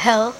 hell?